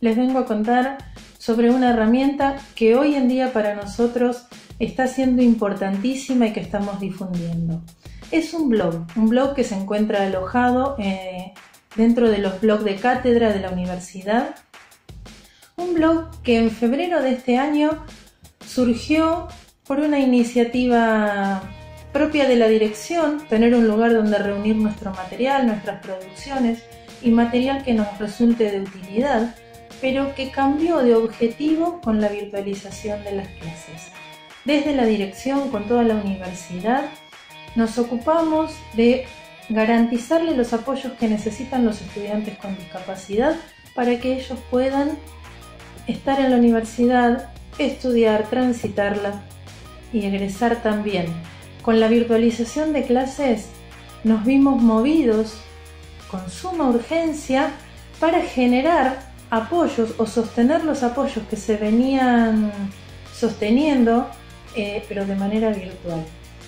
les vengo a contar sobre una herramienta que hoy en día para nosotros está siendo importantísima y que estamos difundiendo. Es un blog, un blog que se encuentra alojado eh, dentro de los blogs de cátedra de la universidad. Un blog que en febrero de este año surgió por una iniciativa propia de la dirección, tener un lugar donde reunir nuestro material, nuestras producciones y material que nos resulte de utilidad, pero que cambió de objetivo con la virtualización de las clases. Desde la dirección, con toda la universidad, nos ocupamos de garantizarle los apoyos que necesitan los estudiantes con discapacidad para que ellos puedan estar en la universidad, estudiar, transitarla y egresar también. Con la virtualización de clases nos vimos movidos con suma urgencia para generar apoyos o sostener los apoyos que se venían sosteniendo, eh, pero de manera virtual.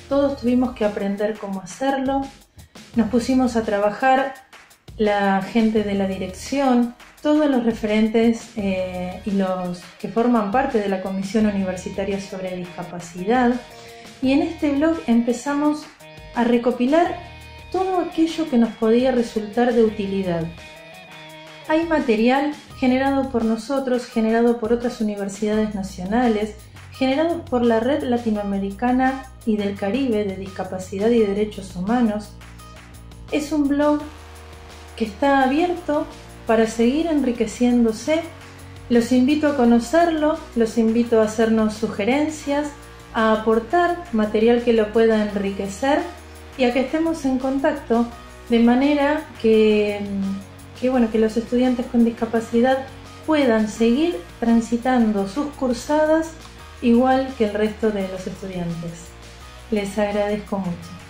Todos tuvimos que aprender cómo hacerlo, nos pusimos a trabajar la gente de la dirección, todos los referentes eh, y los que forman parte de la Comisión Universitaria sobre Discapacidad. Y en este blog empezamos a recopilar todo aquello que nos podía resultar de utilidad. Hay material generado por nosotros, generado por otras universidades nacionales, generado por la Red Latinoamericana y del Caribe de Discapacidad y Derechos Humanos. Es un blog que está abierto para seguir enriqueciéndose. Los invito a conocerlo, los invito a hacernos sugerencias, a aportar material que lo pueda enriquecer y a que estemos en contacto de manera que, que, bueno, que los estudiantes con discapacidad puedan seguir transitando sus cursadas igual que el resto de los estudiantes. Les agradezco mucho.